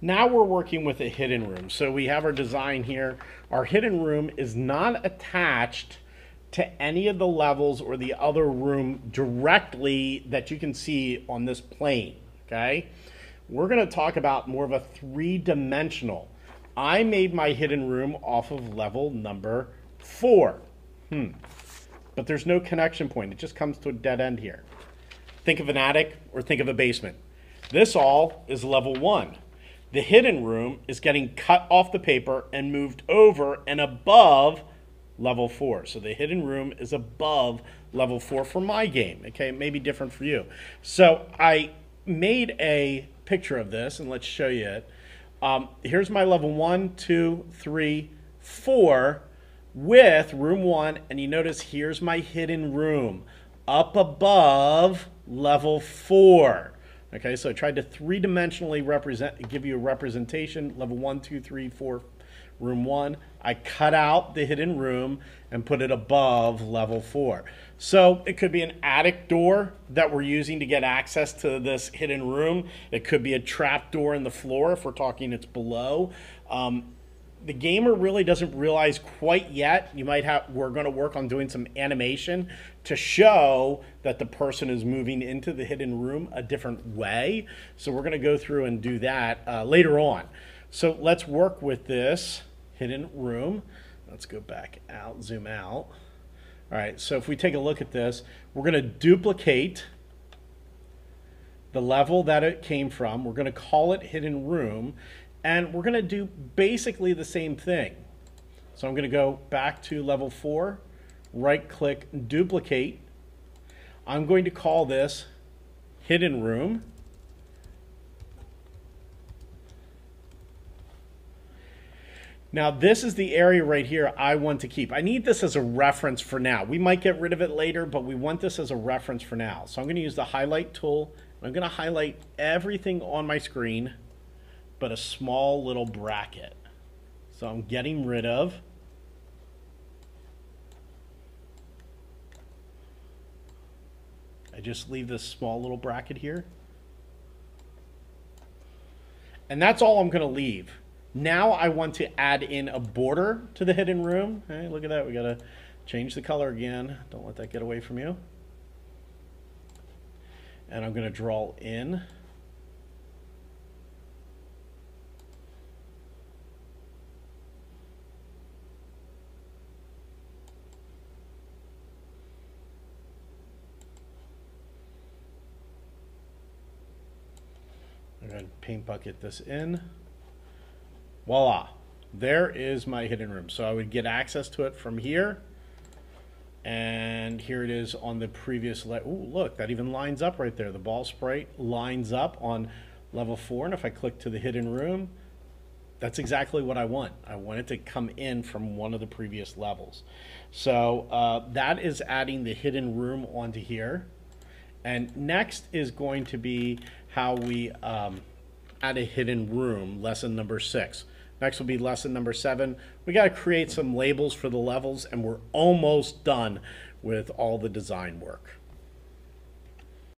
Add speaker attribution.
Speaker 1: Now we're working with a hidden room. So we have our design here. Our hidden room is not attached to any of the levels or the other room directly that you can see on this plane, okay? We're gonna talk about more of a three-dimensional. I made my hidden room off of level number four. Hmm. But there's no connection point. It just comes to a dead end here. Think of an attic or think of a basement. This all is level one. The hidden room is getting cut off the paper and moved over and above level four. So the hidden room is above level four for my game. Okay, it may be different for you. So I made a picture of this and let's show you it. Um, here's my level one, two, three, four with room one. And you notice here's my hidden room up above level four. Okay, so I tried to three-dimensionally represent, give you a representation, level one, two, three, four, room one. I cut out the hidden room and put it above level four. So it could be an attic door that we're using to get access to this hidden room. It could be a trap door in the floor if we're talking it's below. Um, the gamer really doesn't realize quite yet. You might have, we're going to work on doing some animation to show that the person is moving into the hidden room a different way. So we're going to go through and do that uh, later on. So let's work with this hidden room. Let's go back out, zoom out. All right, so if we take a look at this, we're going to duplicate the level that it came from. We're going to call it hidden room, and we're going to do basically the same thing. So I'm going to go back to level 4, right-click, duplicate. I'm going to call this hidden room. Now this is the area right here I want to keep. I need this as a reference for now. We might get rid of it later, but we want this as a reference for now. So I'm going to use the highlight tool. I'm going to highlight everything on my screen, but a small little bracket. So I'm getting rid of I just leave this small little bracket here. And that's all I'm going to leave. Now I want to add in a border to the hidden room. Hey, look at that. We got to change the color again. Don't let that get away from you. And I'm going to draw in. To paint bucket this in voila, there is my hidden room. So I would get access to it from here. And here it is on the previous, le Ooh, look, that even lines up right there. The ball sprite lines up on level four. And if I click to the hidden room, that's exactly what I want. I want it to come in from one of the previous levels. So uh, that is adding the hidden room onto here. And next is going to be how we um, add a hidden room, lesson number six. Next will be lesson number seven. We got to create some labels for the levels and we're almost done with all the design work.